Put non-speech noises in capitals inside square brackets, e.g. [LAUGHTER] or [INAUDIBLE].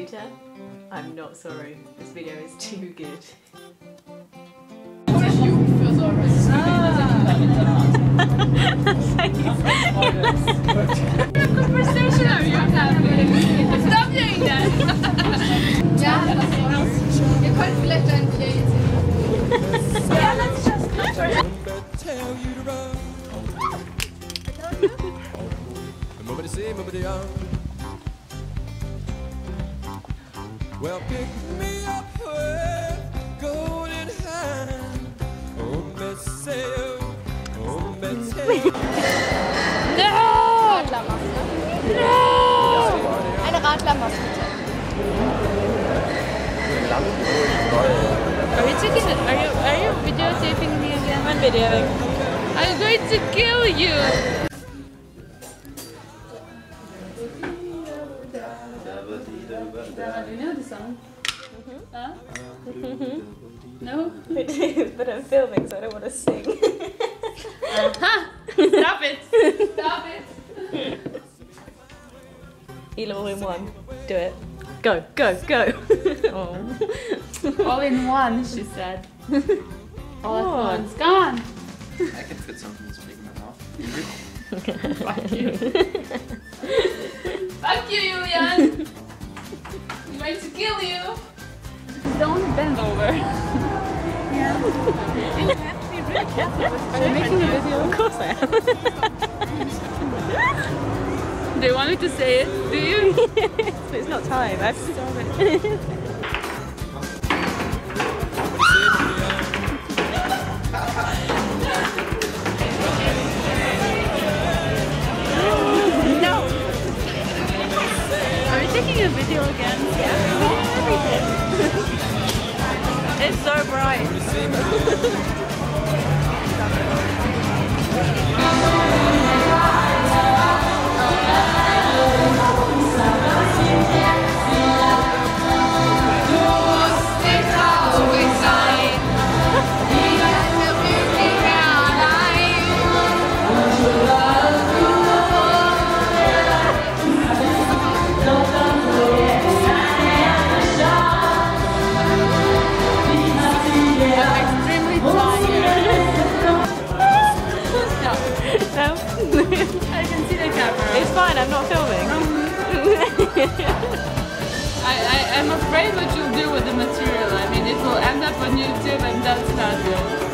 computer, I'm not sorry. This video is too good. Stop doing that! nobody on. Well, pick me up with golden hand. Oh, Messiah. Oh, Messiah. Radlermaske. Eine Radlermaske. Are you taking it? Are you are you videotaping me again? I'm videoing. I'm going to kill you. Do you know the song? Mm-hmm. Huh? No? It is, [LAUGHS] but I'm filming, so I don't want to sing. Huh? Stop it! Stop it! Ela all in one. Do it. Go, go, go. oh. All in one, she said. [LAUGHS] All at Oh. once. Gone! I can fit something this big in my mouth. [LAUGHS] Fuck you. Fuck you, Julian! Going to kill you! Don't bend over. [LAUGHS] Are you making a video? Of course I am. [LAUGHS] Do you want me to say it? Do you? [LAUGHS] it's not time. I've started. Taking a video? It's so bright. [LAUGHS] I can see the camera. it's fine. I'm not filming. Um, [LAUGHS] I, I, I'm afraid what you'll do with the material. I mean, it will end up on YouTube and that's not good.